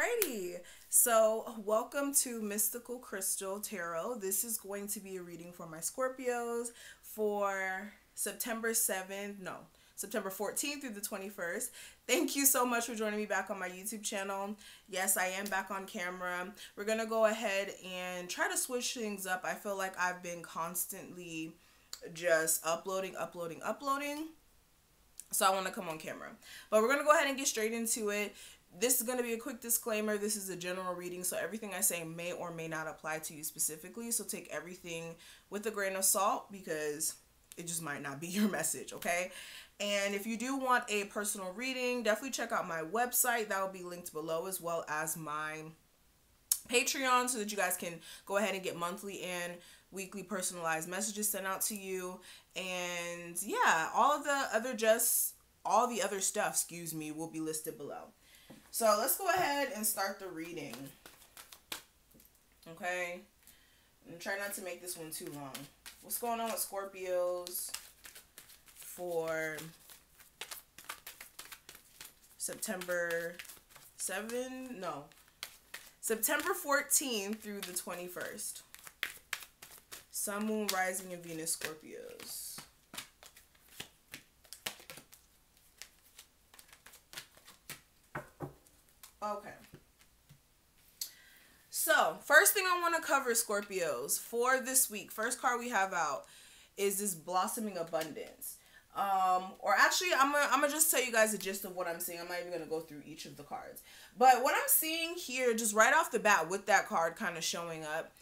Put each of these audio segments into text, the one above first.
Alrighty, so welcome to Mystikal Kristal Tarot. This is going to be a reading for my Scorpios for September 7th, no, September 14th through the 21st. Thank you so much for joining me back on my YouTube channel. Yes, I am back on camera. We're to go ahead and try to switch things up. I feel like I've been constantly just uploading, uploading, uploading. So I want to come on camera. But we're going to go ahead and get straight into it this is going to be a quick disclaimer. This is a general reading, so everything I say may or may not apply to you specifically. So take everything with a grain of salt because it just might not be your message, okay? And if you do want a personal reading, definitely check out my website. That will be linked below as well as my Patreon so that you guys can go ahead and get monthly and weekly personalized messages sent out to you. And yeah, all of the other just all the other stuff, excuse me, will be listed below. So let's go ahead and start the reading. Okay. And try not to make this one too long. What's going on with Scorpios for September 7? No. September 14th through the 21st. Sun, Moon, Rising, and Venus Scorpios. Okay. So, first thing I want to cover, Scorpios, for this week, first card we have out is this Blossoming Abundance. Um, or actually, I'm gonna, I'm gonna just tell you guys the gist of what I'm seeing. I'm not even gonna go through each of the cards. But what I'm seeing here, just right off the bat with that card kind of showing up,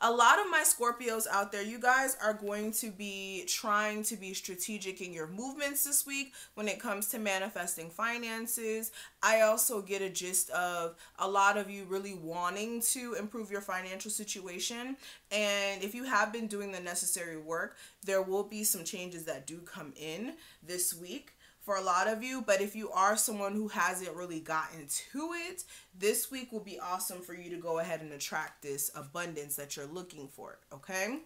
a lot of my Scorpios out there, you guys are going to be trying to be strategic in your movements this week when it comes to manifesting finances. I also get a gist of a lot of you really wanting to improve your financial situation. And if you have been doing the necessary work, there will be some changes that do come in this week for a lot of you. But if you are someone who hasn't really gotten to it, this week will be awesome for you to go ahead and attract this abundance that you're looking for. Okay.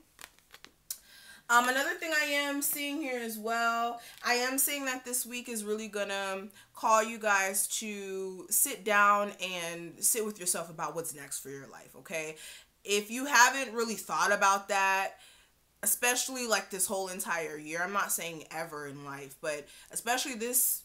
Um, another thing I am seeing here as well, I am seeing that this week is really gonna call you guys to sit down and sit with yourself about what's next for your life, okay? If you haven't really thought about that, especially like this whole entire year. I'm not saying ever in life, but especially this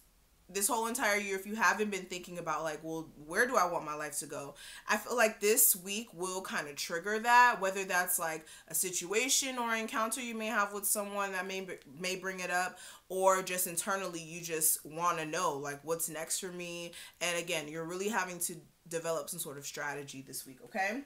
this whole entire year if you haven't been thinking about like well where do i want my life to go? I feel like this week will kind of trigger that whether that's like a situation or encounter you may have with someone that may may bring it up or just internally you just want to know like what's next for me. And again you're really having to develop some sort of strategy this week okay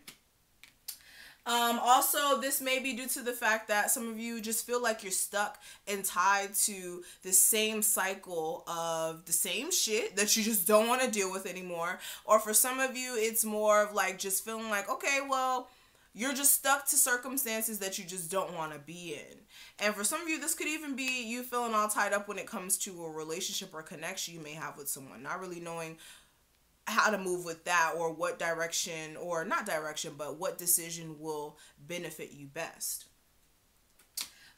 um, also, this may be due to the fact that some of you just feel like you're stuck and tied to the same cycle of the same shit that you just don't want to deal with anymore. Or for some of you, it's more of like just feeling like, okay, well, you're just stuck to circumstances that you just don't want to be in. And for some of you, this could even be you feeling all tied up when it comes to a relationship or connection you may have with someone, not really knowing how to move with that or what direction or not direction but what decision will benefit you best.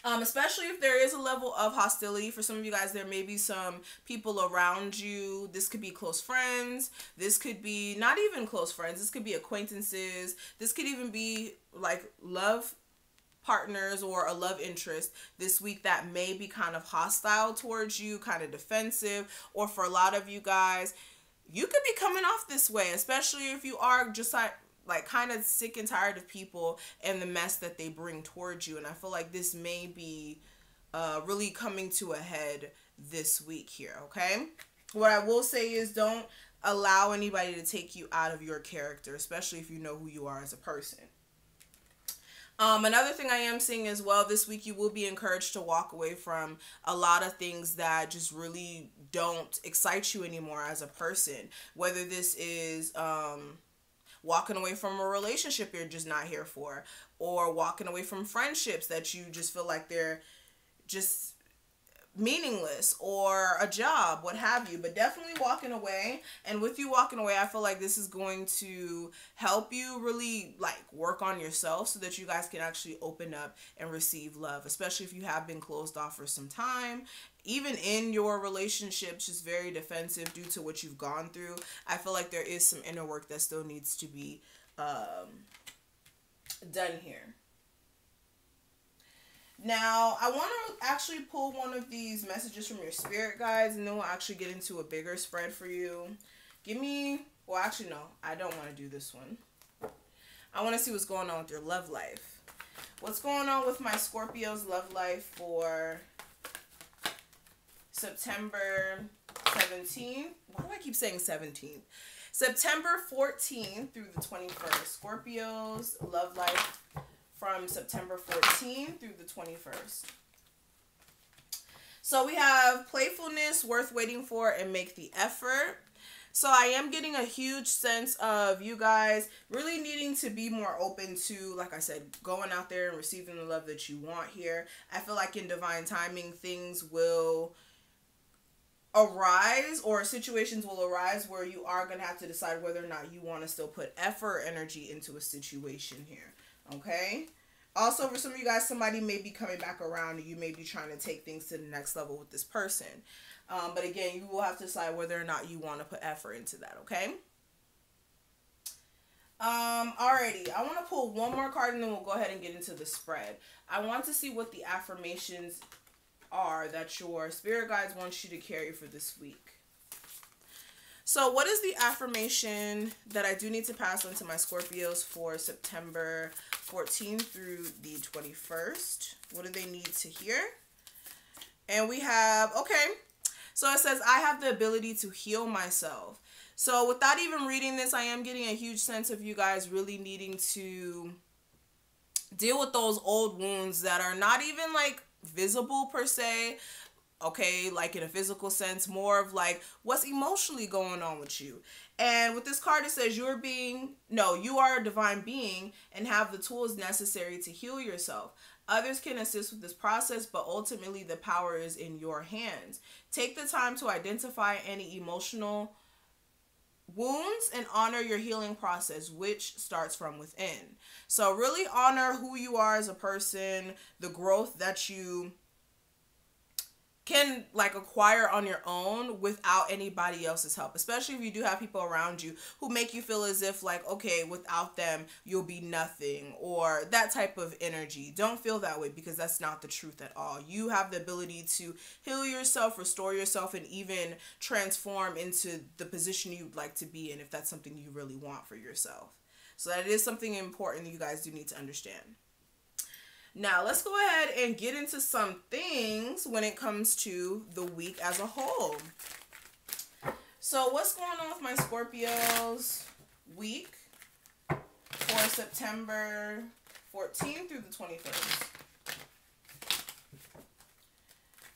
Um, especially if there is a level of hostility. For some of you guys there may be some people around you. This could be close friends. This could be not even close friends. This could be acquaintances. This could even be like love partners or a love interest this week that may be kind of hostile towards you kind of defensive. Or for a lot of you guys you could be coming off this way, especially if you are just like like kind of sick and tired of people and the mess that they bring towards you. And I feel like this may be uh, really coming to a head this week here. Okay. What I will say is don't allow anybody to take you out of your character, especially if you know who you are as a person. Um, another thing I am seeing as well this week, you will be encouraged to walk away from a lot of things that just really don't excite you anymore as a person. Whether this is um, walking away from a relationship you're just not here for, or walking away from friendships that you just feel like they're just meaningless or a job, what have you, but definitely walking away. And with you walking away, I feel like this is going to help you really like work on yourself so that you guys can actually open up and receive love, especially if you have been closed off for some time even in your relationships just very defensive due to what you've gone through i feel like there is some inner work that still needs to be um, done here now i want to actually pull one of these messages from your spirit guides and then we'll actually get into a bigger spread for you give me well actually no i don't want to do this one i want to see what's going on with your love life what's going on with my scorpio's love life for September 17th. Why do I keep saying 17th? September 14th through the 21st. Scorpio's love life from September 14th through the 21st. So we have playfulness, worth waiting for, and make the effort. So I am getting a huge sense of you guys really needing to be more open to, like I said, going out there and receiving the love that you want here. I feel like in divine timing, things will arise or situations will arise where you are going to have to decide whether or not you want to still put effort energy into a situation here okay? Also for some of you guys somebody may be coming back around and you may be trying to take things to the next level with this person. Um, but again you will have to decide whether or not you want to put effort into that okay? Um, alrighty, I want to pull one more card and then we'll go ahead and get into the spread. I want to see what the affirmations are that your spirit guides want you to carry for this week. So, what is the affirmation that I do need to pass on to my Scorpios for September 14th through the 21st? What do they need to hear? And we have, okay, so it says, I have the ability to heal myself. So, without even reading this, I am getting a huge sense of you guys really needing to deal with those old wounds that are not even like visible per se okay like in a physical sense more of like what's emotionally going on with you. And with this card it says you're being no you are a divine being and have the tools necessary to heal yourself. Others can assist with this process but ultimately the power is in your hands. Take the time to identify any emotional wounds and honor your healing process, which starts from within. So, really honor who you are as a person, the growth that you can like acquire on your own without anybody else's help especially if you do have people around you who make you feel as if like okay without them you'll be nothing or that type of energy. Don't feel that way because that's not the truth at all. You have the ability to heal yourself restore yourself and even transform into the position you'd like to be in if that's something you really want for yourself. So that is something important you guys do need to understand now, let's go ahead and get into some things when it comes to the week as a whole. So, what's going on with my Scorpios week for September 14th through the 21st?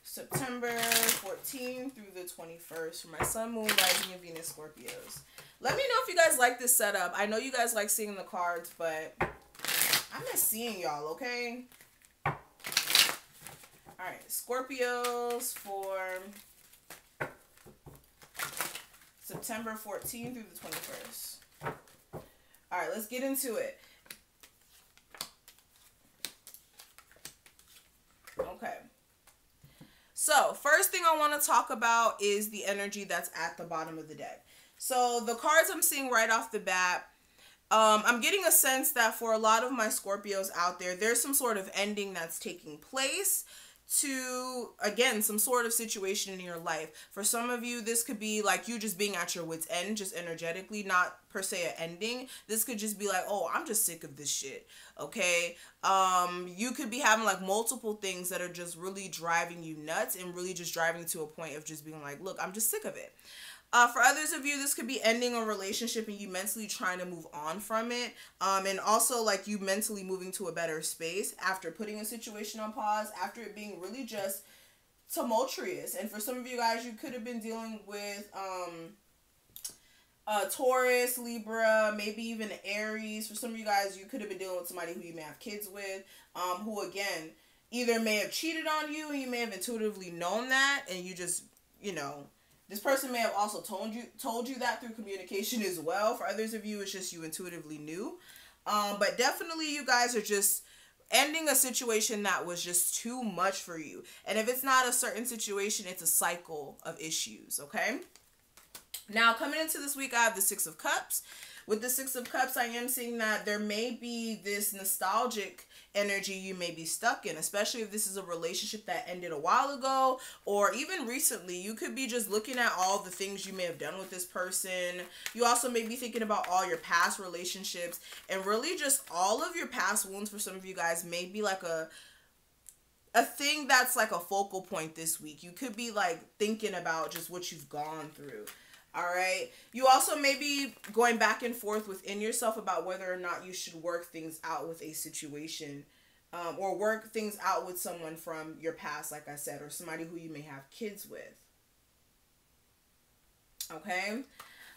September 14th through the 21st for my Sun, Moon, Rising, and Venus Scorpios. Let me know if you guys like this setup. I know you guys like seeing the cards, but I'm just seeing y'all, okay? Alright, Scorpios for September 14th through the 21st. Alright, let's get into it. Okay. So, first thing I want to talk about is the energy that's at the bottom of the deck. So, the cards I'm seeing right off the bat um, I'm getting a sense that for a lot of my Scorpios out there, there's some sort of ending that's taking place to again some sort of situation in your life. For some of you this could be like you just being at your wits end just energetically not per se an ending. This could just be like oh i'm just sick of this shit okay? Um you could be having like multiple things that are just really driving you nuts and really just driving to a point of just being like look i'm just sick of it uh, for others of you, this could be ending a relationship and you mentally trying to move on from it. Um, and also like you mentally moving to a better space after putting a situation on pause, after it being really just tumultuous. And for some of you guys, you could have been dealing with um, uh, Taurus, Libra, maybe even Aries. For some of you guys, you could have been dealing with somebody who you may have kids with, um, who again either may have cheated on you and you may have intuitively known that and you just, you know, this person may have also told you told you that through communication as well. For others of you, it's just you intuitively knew. Um, but definitely, you guys are just ending a situation that was just too much for you. And if it's not a certain situation, it's a cycle of issues, okay? Now, coming into this week, I have the Six of Cups. With the Six of Cups, I am seeing that there may be this nostalgic energy you may be stuck in, especially if this is a relationship that ended a while ago or even recently. You could be just looking at all the things you may have done with this person. You also may be thinking about all your past relationships and really just all of your past wounds for some of you guys may be like a a thing that's like a focal point this week. You could be like thinking about just what you've gone through. All right. You also may be going back and forth within yourself about whether or not you should work things out with a situation um, or work things out with someone from your past, like I said, or somebody who you may have kids with. Okay.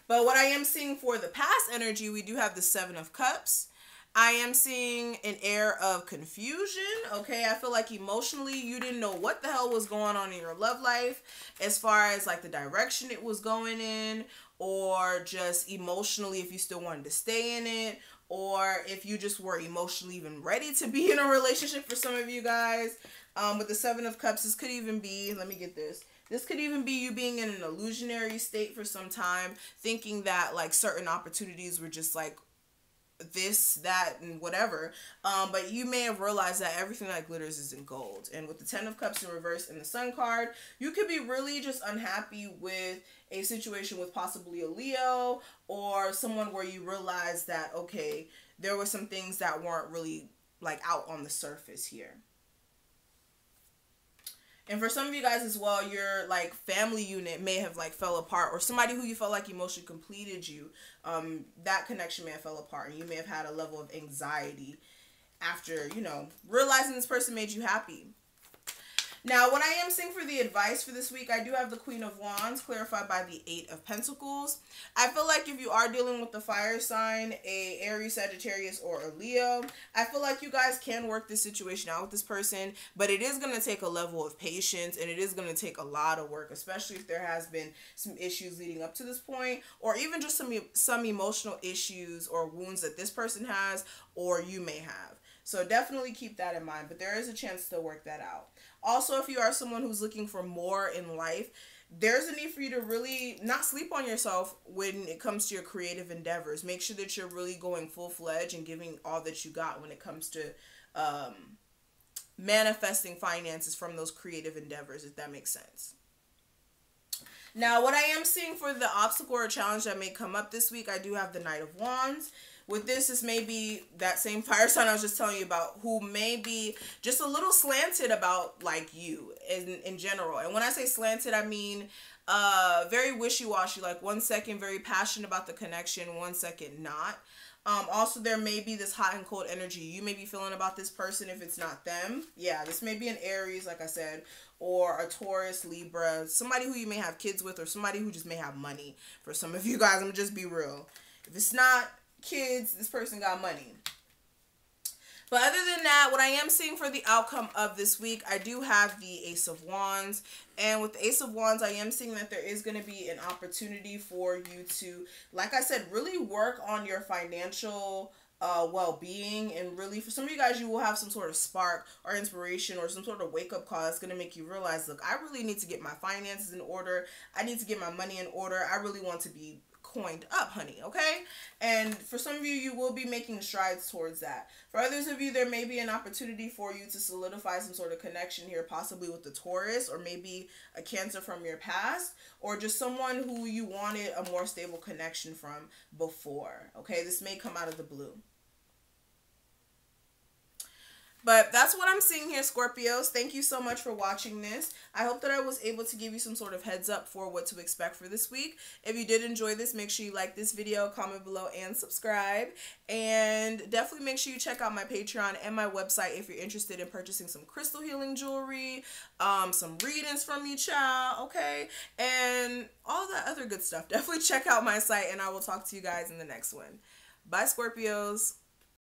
But what I am seeing for the past energy, we do have the Seven of Cups. I am seeing an air of confusion. Okay, I feel like emotionally you didn't know what the hell was going on in your love life as far as like the direction it was going in, or just emotionally if you still wanted to stay in it, or if you just were emotionally even ready to be in a relationship for some of you guys. Um, with the Seven of Cups, this could even be, let me get this. This could even be you being in an illusionary state for some time, thinking that like certain opportunities were just like this, that, and whatever. Um, but you may have realized that everything that glitters is in gold. And with the Ten of Cups in reverse and the Sun card, you could be really just unhappy with a situation with possibly a Leo or someone where you realize that, okay, there were some things that weren't really like out on the surface here. And for some of you guys as well, your like family unit may have like fell apart, or somebody who you felt like emotionally completed you, um, that connection may have fell apart, and you may have had a level of anxiety after you know realizing this person made you happy. Now, what I am seeing for the advice for this week, I do have the Queen of Wands clarified by the Eight of Pentacles. I feel like if you are dealing with the fire sign, a Aries, Sagittarius, or a Leo, I feel like you guys can work this situation out with this person, but it is going to take a level of patience and it is going to take a lot of work, especially if there has been some issues leading up to this point, or even just some, some emotional issues or wounds that this person has or you may have. So definitely keep that in mind, but there is a chance to work that out. Also, if you are someone who's looking for more in life, there's a need for you to really not sleep on yourself when it comes to your creative endeavors. Make sure that you're really going full fledged and giving all that you got when it comes to um, manifesting finances from those creative endeavors, if that makes sense. Now, what I am seeing for the obstacle or challenge that may come up this week, I do have the Knight of Wands. With this this may be that same fire sign i was just telling you about who may be just a little slanted about like you in in general. And when i say slanted i mean uh very wishy-washy like one second very passionate about the connection one second not um, also, there may be this hot and cold energy you may be feeling about this person if it's not them. Yeah, this may be an Aries, like I said, or a Taurus, Libra, somebody who you may have kids with, or somebody who just may have money. For some of you guys, I'm just be real. If it's not kids, this person got money. But other than that, what I am seeing for the outcome of this week, I do have the Ace of Wands. And with the Ace of Wands, I am seeing that there is going to be an opportunity for you to, like I said, really work on your financial uh, well-being. And really for some of you guys you will have some sort of spark or inspiration or some sort of wake-up call that's going to make you realize look i really need to get my finances in order. I need to get my money in order. I really want to be coined up, honey, okay? And for some of you, you will be making strides towards that. For others of you, there may be an opportunity for you to solidify some sort of connection here, possibly with the Taurus or maybe a Cancer from your past or just someone who you wanted a more stable connection from before, okay? This may come out of the blue. But that's what I'm seeing here, Scorpios. Thank you so much for watching this. I hope that I was able to give you some sort of heads up for what to expect for this week. If you did enjoy this, make sure you like this video, comment below, and subscribe. And definitely make sure you check out my Patreon and my website if you're interested in purchasing some crystal healing jewelry, um, some readings from me, child, okay? And all that other good stuff. Definitely check out my site, and I will talk to you guys in the next one. Bye, Scorpios.